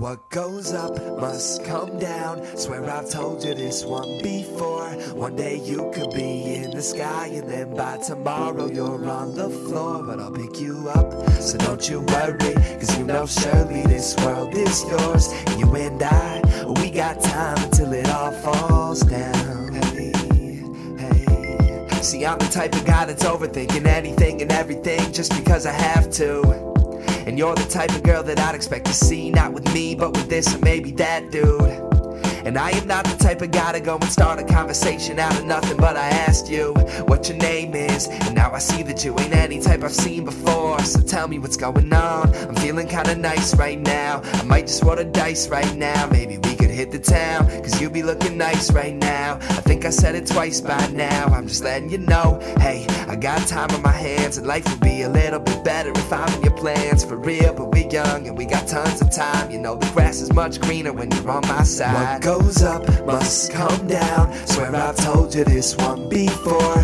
What goes up must come down. Swear I've told you this one before. One day you could be in the sky, and then by tomorrow you're on the floor. But I'll pick you up, so don't you worry. Cause you know surely this world is yours. You and I, we got time until it all falls down. Hey, hey. See, I'm the type of guy that's overthinking anything and everything just because I have to. And you're the type of girl that I'd expect to see, not with me, but with this or maybe that dude. And I am not the type of guy to go and start a conversation out of nothing, but I asked you what your name And now I see that you ain't any type I've seen before. So tell me what's going on. I'm feeling kinda nice right now. I might just roll a dice right now. Maybe we could hit the town, cause you be looking nice right now. I think I said it twice by now. I'm just letting you know, hey, I got time on my hands, and life would be a little bit better if I'm in your plans for real. But we're young and we got tons of time. You know, the grass is much greener when you're on my side. What goes up must come down. Swear I've told you this one before.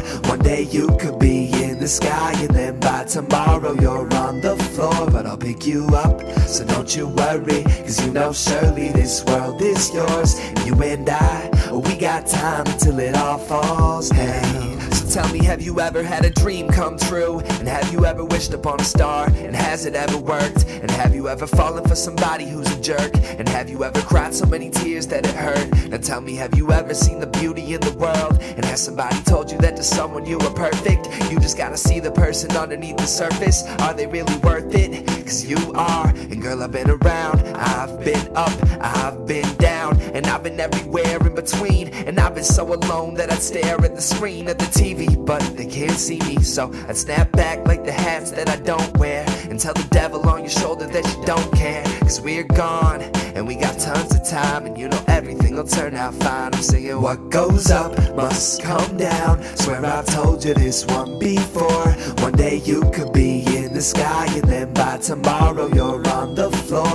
You could be in the sky, and then by tomorrow you're on the floor. But I'll pick you up, so don't you worry. Cause you know, surely this world is yours. And you and I, we got time until it all falls down. Tell me, have you ever had a dream come true? And have you ever wished upon a star? And has it ever worked? And have you ever fallen for somebody who's a jerk? And have you ever cried so many tears that it hurt? Now tell me, have you ever seen the beauty in the world? And has somebody told you that to someone you were perfect? You just gotta see the person underneath the surface. Are they really worth it? Cause you are. And girl, I've been around. I've been up. I've been down. And I've been everywhere in between. And I've been so alone that I'd stare at the screen of the TV. But they can't see me. So I'd snap back like the hats that I don't wear. And tell the devil on your shoulder that you don't care. Cause we're gone. And we got tons of time. And you know everything will turn out fine. I'm singing, What goes up must come down. Swear I've told you this one before. One day you could be in the sky. And then by tomorrow you're on the floor.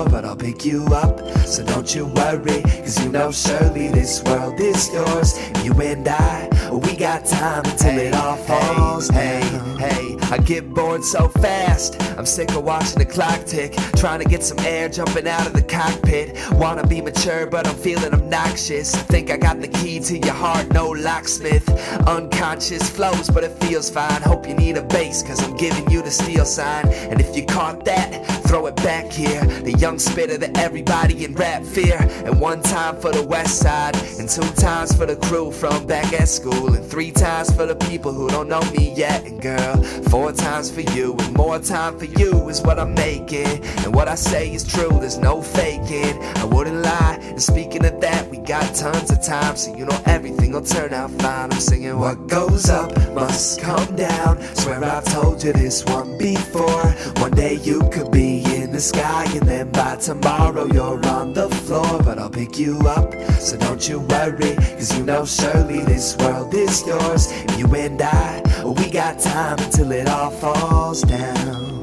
Pick you up. So don't you worry. Cause you know surely this world is yours. You and I, we got time until it all falls hey, down. Hey, I get bored so fast. I'm sick of watching the clock tick. Trying to get some air jumping out of the cockpit. Wanna be mature, but I'm feeling obnoxious. Think I got the key to your heart, no locksmith. Unconscious flows, but it feels fine. Hope you need a base, cause I'm giving you the steal sign. And if you caught that, throw it back here. The young spitter that everybody in rap fear. And one time for the west side, and two times for the crew from back at school, and three times for the people who don't know me yet. And girl, four times for you, and more time for you is what I'm making. And what I say is true, there's no faking. I wouldn't lie. And speaking of that, we got tons of time, so you know everything will turn out fine. I'm singing, What goes up must come down. Swear I've told you this one before. One day you could be in the sky, and then by tomorrow you're on the pick you up, so don't you worry. Cause you know surely this world is yours. You and I, we got time until it all falls down.